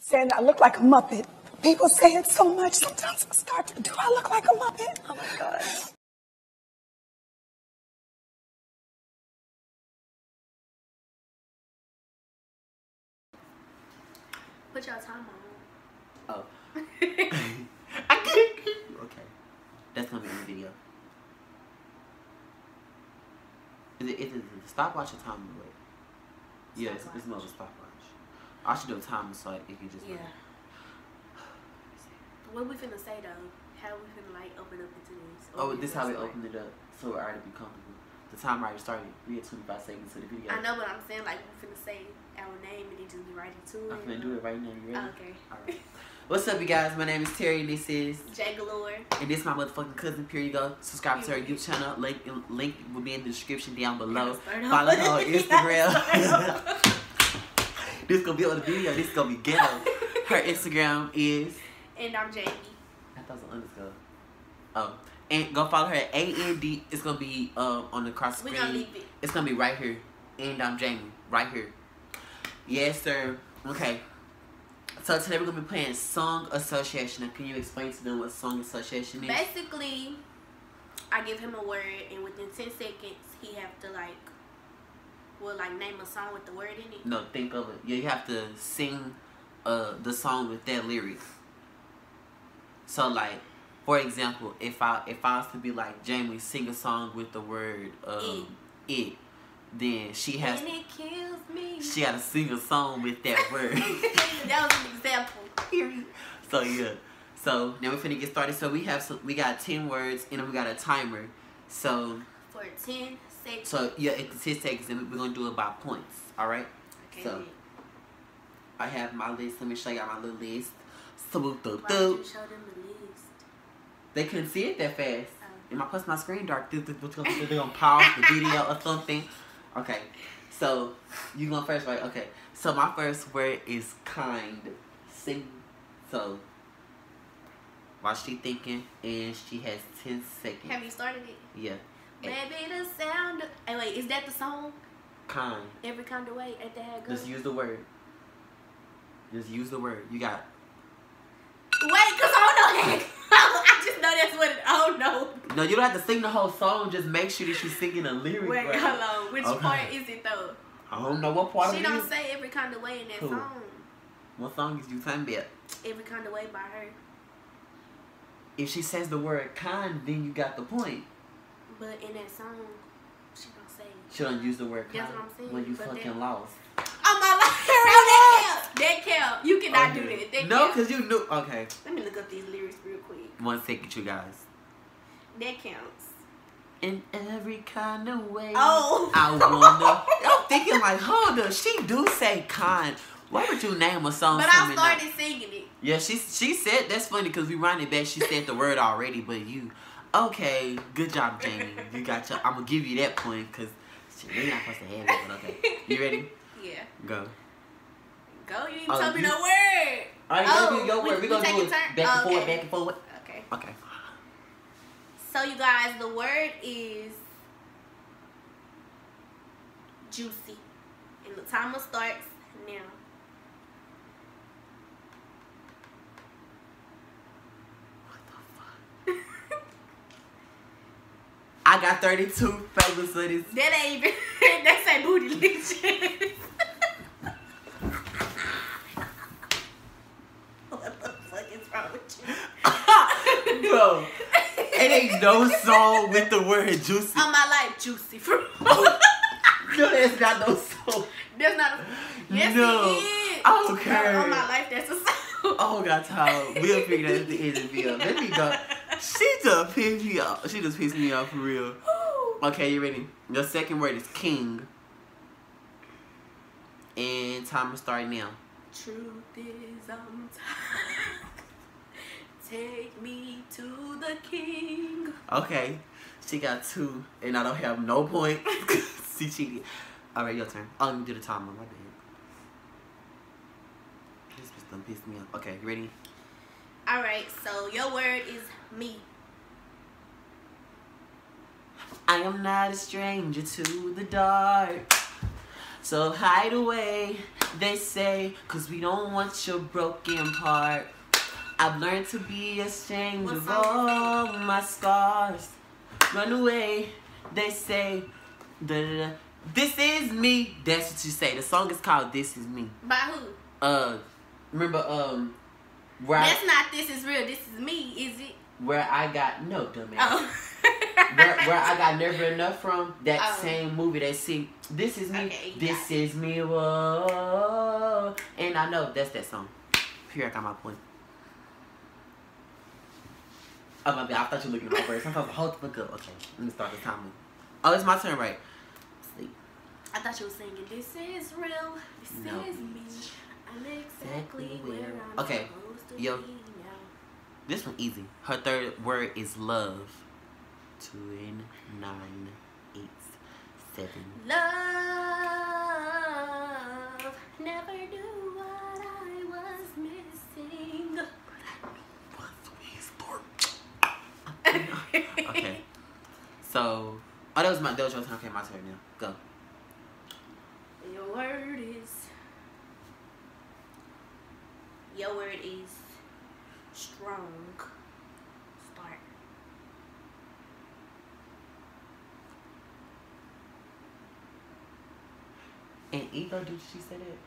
saying I look like a Muppet. People say it so much, sometimes I start to, do I look like a Muppet? Oh my god. Put your time on. Oh. I can't. Okay. That's gonna be in the video. Is it, is it a stopwatch or timer? Wait. Yeah, it's, it's more a stopwatch. I should do a timer so it can just. Yeah. What we finna say though? How we finna like open up into this? Oh, this finna how we start? opened it up, so we're already be comfortable. The timer already started. We had 25 seconds to the video. I know, but I'm saying like we finna say our name and then just be right into it. I'm gonna do it right now. You ready? Okay. Alright. What's up, you guys? My name is Terry, and this is Jay Galore. And this is my motherfucking cousin. Here you go. Subscribe to her YouTube channel. Link link will be in the description down below. Follow her on Instagram. This gonna be on the video. This gonna be ghetto. Her Instagram is And I'm Jamie. I thought it was an underscore. Oh, and go follow her at A N D. It's gonna be um on the cross screen. We gonna leave it. It's gonna be right here. And I'm Jamie. Right here. Yes, sir. Okay. So today we're gonna be playing song association. Now, can you explain to them what song association is? Basically, I give him a word, and within ten seconds, he have to like, well, like name a song with the word in it. No, think of it. Yeah, you have to sing uh the song with that lyrics. So like, for example, if I if I was to be like Jamie, sing a song with the word um it, then she has and it kills me. she got to sing a song with that word. that was an example. Period. so yeah. So now we're finna get started. So we have some, we got ten words and then we got a timer. So For ten so yeah, it's ten seconds and we're gonna do it by points. All right. okay. so- I have my list. Let me show y'all my little list. Doo Why you show them the list? They couldn't see it that fast. Oh. And I plus my screen dark. They're gonna pause the video or something. Okay. So you going first, right? Okay. So my first word is kind. Sing. So while she thinking, and she has ten seconds. Have you started it? Yeah. Baby, the sound. Of, hey, wait, is that the song? Kind. Every kind of way at the head Just use the word. Just use the word. You got. Wait, cause I don't know. I just know that's what. It, I don't know. No, you don't have to sing the whole song. Just make sure that you're singing a lyric. Wait, right. hold on. Which Okay. part is it though? I don't know what part She don't is. say every kind of way in that song. What song is you talking about? Every kind of way by her. If she says the word kind, then you got the point. But in that song, she don't say. She don't use the word kind That's what I'm saying, when you but fucking that- lost. Oh my life. that count. That count. You cannot do Okay. that. That no, count. because you knew. Okay. Let me look up these lyrics real quick. One second, you guys. That counts. In every kind of way. Oh. I wanna. I'm thinking like, hold up. She do say kind. Why would you name a song? But I something that- started singing it. Yeah, she she said that's funny because we run it back. She said the word already, but you, okay, good job, Jamie. You got your. I'm gonna give you that point because we're not supposed to have it. But okay, you ready? Yeah. Go. Go. You didn't Oh, tell me you- no word. All right, Oh, your oh, we- word. we We're gonna do it back and Oh, forth, back and forth. Okay. Okay. So you guys, the word is juicy, and the timer starts now. I got 32 favorites of this. That ain't even. That's a booty lick. what the fuck is wrong with you? Bro, it ain't no song with the word juicy. On my life, juicy fruit. No, there's not no song. That's not a. Yes, No. it is. Okay. On my life, that's a song. Oh, God, Tom. We'll figure that at the end of the video. Let me go. She just pissed me off. She just pissed me off for real. Okay, you ready? Your second word is king. And time is start now. Truth is, I'm tired. Take me to the king. Okay. She got two, and I don't have no point. she cheated. Alright, your turn. Oh, let me do the timer. My bad. This bitch done pissed me off. Okay, you ready? All right, so your word is me. I am not a stranger to the dark. So hide away, they say, cause we don't want your broken part. I've learned to be ashamed What of all my scars. Run away, they say. Da, da, da. This is me. That's what you say. The song is called "This Is Me." By who? Uh, remember um, where That's not this is real. This is me. Is it? where I got no dumbass. Oh. Where, where I got never enough from that Oh. same movie that see this is me Okay, this is me whoa and I know that's that song here I got my point oh my bad I thought you were looking at my words sometimes hold the fuck up okay let me start the timer oh it's my turn right sleep I thought you were singing. This is real. This No. is me. I'm exactly Exactly where where- I'm Okay, supposed to yo. be now. this one easy her third word is love two and nine eight seven Love never knew what I was missing. okay. So, oh, that was my that was your turn. Okay, my turn now. Go. Your word is. Your word is strong. Start. And ego, she say that?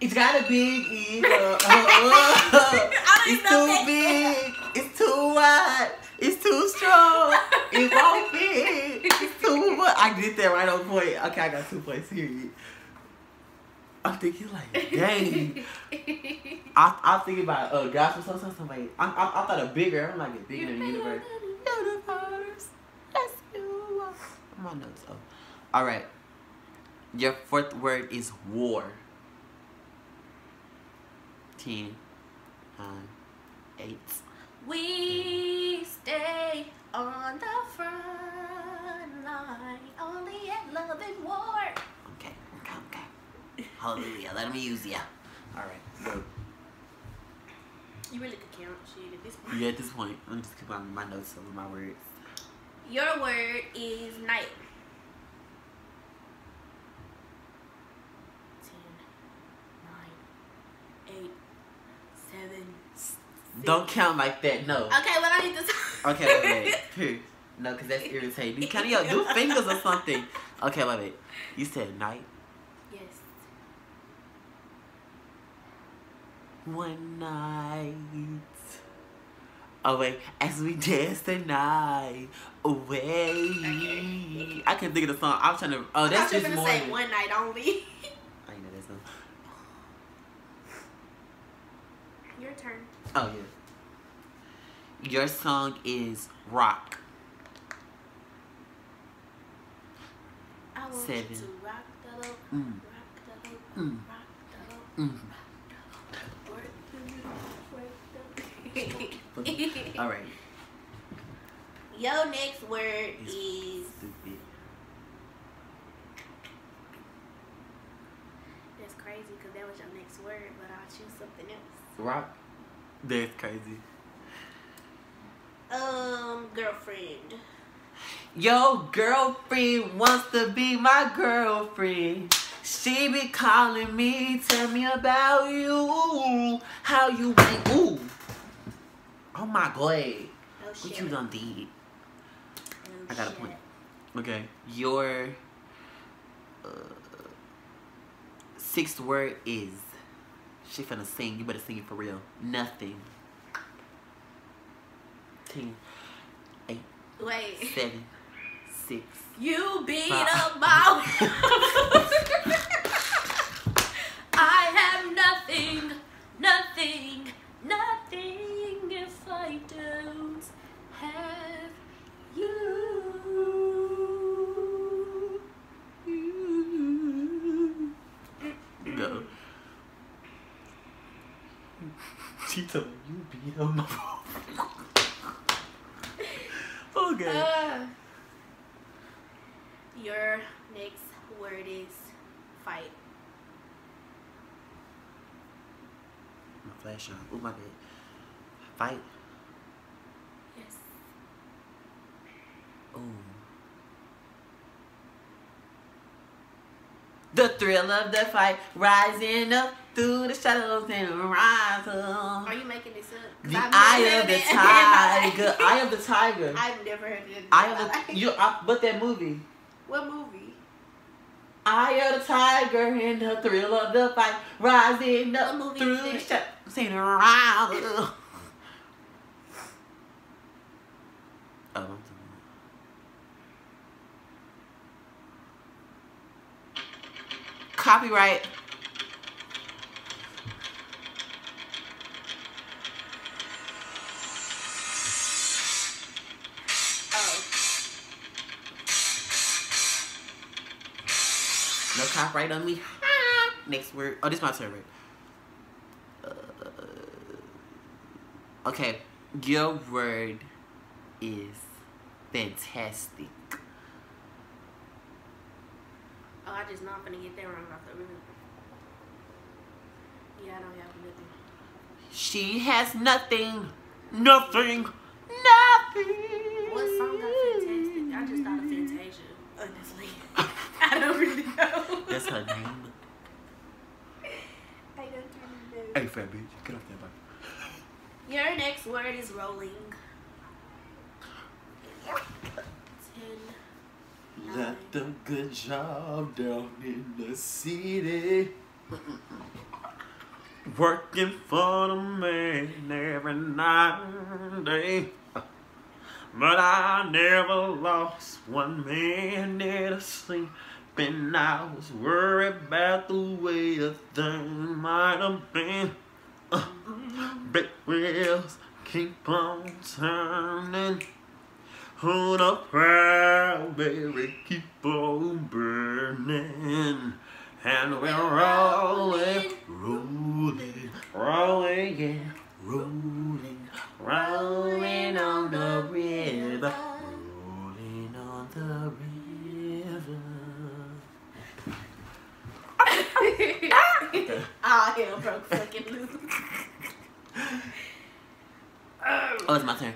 It's got a big ego. I it's too big. It's too wide. It's too strong. It won't fit. It's too much. I did that right on point. Okay, I got two points here. I'm thinking like, dang. I I'm thinking about uh gospel song, song, somebody. I, I I thought of bigger. I'm like a bigger than the universe. Universe, that's you. My notes. Oh, all right. Your fourth word is war. Ten, nine, uh, eight. We stay on the front line, only at love and war. Okay, okay, okay. Hallelujah. Let me use ya. All right. Go. You really could count shit at this point. Yeah, at this point, let me just keep on my notes over my words. Your word is night. Ten, nine, eight, seven. Don't count like that. No. Okay, well I need to. Okay, wait, wait. No, because that's irritating. You kind of do fingers or something. Okay, wait, wait. You said night. Yes. One night. Oh, away as we dance the night away. Okay. I can't think of the song. I'm trying to. Oh, that's I was just gonna more. say one night only. I know that song. Your turn. Oh yeah. Your song is rock. I want Seven. you to rock the boat, Mm. rock the boat, Mm. rock the boat, Mm. work the the All right. Your next word It's is stupid. that's crazy because that was your next word, but I'll choose something else. Rock. That's crazy. Girlfriend. Yo, girlfriend wants to be my girlfriend. She be calling me, tell me about you, how you been. Ooh. Oh my god. Oh What you done did? Oh, I got a point. Okay. Your uh, sixth word is. She finna sing. You better sing it for real. Nothing. Eight, Wait. seven, six. You beat Five. up my. I have nothing, nothing, nothing if I don't have you. Go. She told me you beat up my Okay. Uh, your next word is fight. my flash on. Ooh, my bad. Fight. Yes. Ooh. The thrill of the fight, rising up through the shadows and rise up. Are you making this up? The eye of the tiger. Eye of the tiger. I've never heard it. Eye of the you. I, but that movie. What movie? Eye of the tiger and the thrill of the fight, rising up What movie through is the that? shadows and. Oh, I'm sorry. Copyright. Copyright on me. Next word. Oh, this is my turn, right? Uh, okay. Your word is fantastic. oh, I just not gonna get that wrong off the rip. Yeah, I don't have nothing. She has nothing. Nothing. Nothing. What song got fantastic? I just thought of Fantasia, honestly. I don't really know. That's her name. I don't really know. Hey, fat bitch. Get off that bike. Your next word is rolling. Ten. Left a good job down in the city. Working for the man every night and day. But I never lost one minute of sleep. And I was worried about the way a thing might have been. Uh, wheels keep on turning. On a Proud Mary keep on burning. And we're rolling, rolling, rolling, yeah, rolling, rolling on the river, rolling on the river. All hell broke fucking loose. Oh, it's my turn.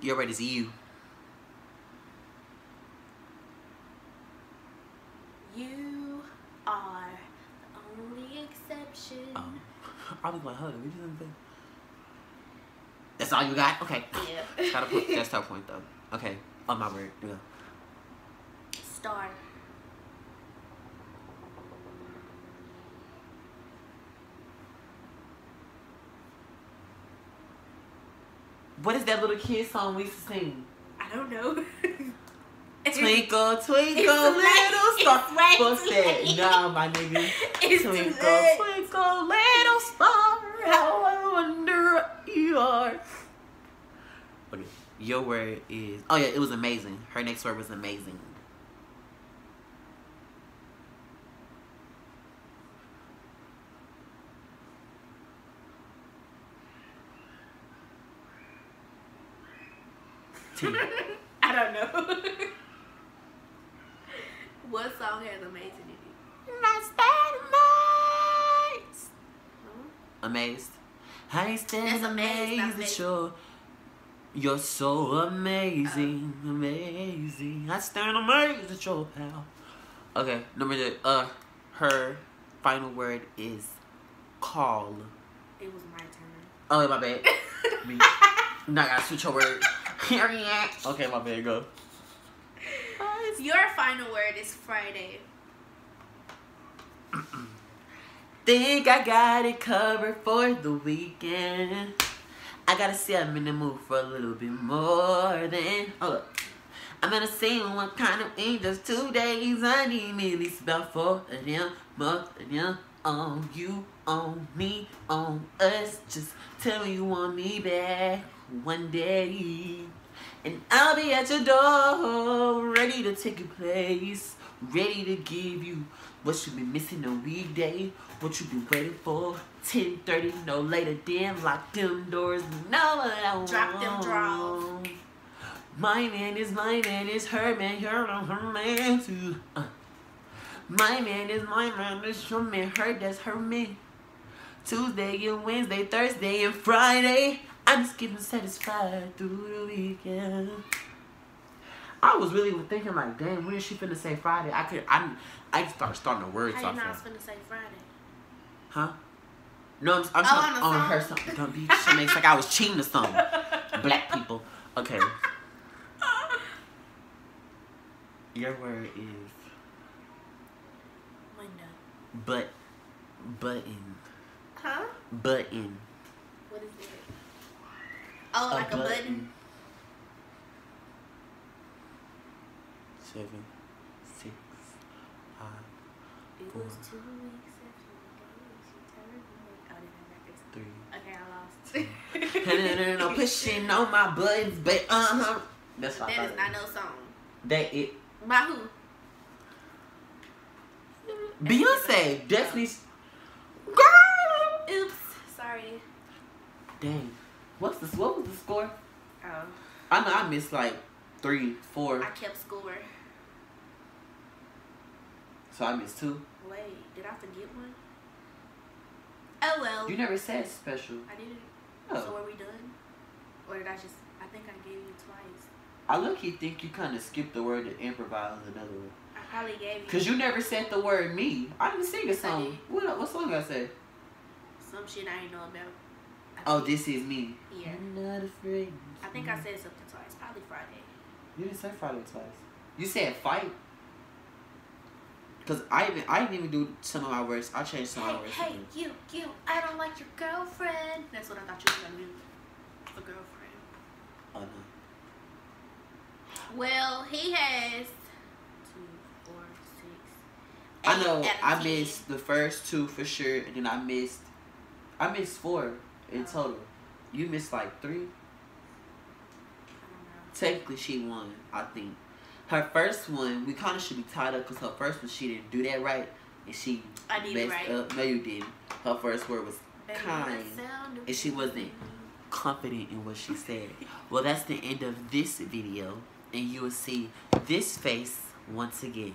You're ready to you. You are the Um, I was like, hold on, we did something. That's all you got? Okay. Yeah. Gotta put that's top point though. Okay. On my word. Yeah. Star. What is that little kid song we used to sing? I don't know. Twinkle, twinkle, little star. What's that? Nah, my nigga. It's Twinkle, twinkle, little star. How I wonder you are. Your word is. Oh yeah, it was amazing. Her next word was amazing. T. I don't know. what song has amazing in it? Not amazed. Hmm? Amazed. I stand amazed, amazed amazed. at your. You're so amazing, amazing. I stand amazed at your power. Okay, number two. Uh, her final word is call. It was my turn. Oh, my bad. Me. Now I gotta switch her word. Period. Okay, my bad. Go. Your final word is Friday. Think I got it covered for the weekend. I gotta say I'm in the mood for a little bit more than. Hold up. I'm gonna say what kind of just two days. I need me at least about four of them, more of them. On you, on me, on us. Just tell me you want me back one day. And I'll be at your door, ready to take your place. Ready to give you what you've been missing a weekday. What you've been waiting for. 10.30, no later than lock them doors. No, what I want. Drop them draws. My man is my man is her man, you're her man too. Uh. My man is my man, is your man, her that's her man. Tuesday and Wednesday, Thursday and Friday. I'm just getting satisfied through the weekend. I was really thinking like, damn, when is she finna say Friday? I could, I, I start starting the words How you off. know I was of- finna say Friday? Huh? No, I'm, I'm Oh, talking on on her something. Don't be she makes like I was cheating or something. Black people. Okay. Your word is Window. but button. Huh? Button. What is it? Oh, like a button. Seven, six, five. It Four. was two weeks after the day she turned me. Oh, three. did I records? Okay, I lost. no, no, no, no, pushing on my buttons, but uh huh. That's what I that is not no song. That it. By who? Beyonce, Destiny's. Girl. Oops. Sorry. Dang. What's the what was the score? Oh, I know I missed like three, four, I kept score. So I missed two. Wait, did I forget one? Oh well. You never said special. I didn't. Oh. So are we done? Or did I just? I think I gave you twice. I look you think you kind of skipped the word to improvise another one. I probably gave you. Cause you never said the word me. I didn't sing a song. What what song I said? some shit I ain't know about. I Oh, this is me. Yeah. I'm not afraid. I think I said something twice. Probably Friday. You didn't say Friday twice. You said fight. Cause I even I didn't even do some of my words. I changed some of my words. hey, you, you! I don't like your girlfriend. That's what I thought you were gonna do. A girlfriend. Oh no. Well, he has two, four, six. I know I missed the first two for sure, and then I missed I missed four in Oh. total. You missed like three. I don't know. Technically, she won. I think her first one we kind of should be tied up because her first one she didn't do that right, and she I did messed right. up. No, you didn't. Her first word was Baby, kind. the sound of and she wasn't confident in what she said. well, that's the end of this video, and you will see this face once again.